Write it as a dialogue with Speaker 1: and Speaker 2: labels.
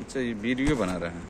Speaker 1: अच्छा ये वीडियो बना रहे हैं।